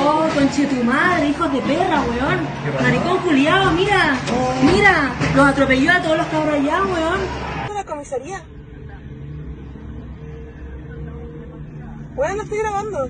Oh, conche tu madre, hijos de perra, weón. Maricón culiado, mira. Mira, los atropelló a todos los cabros allá, weón. la comisaría? Weón, no estoy grabando.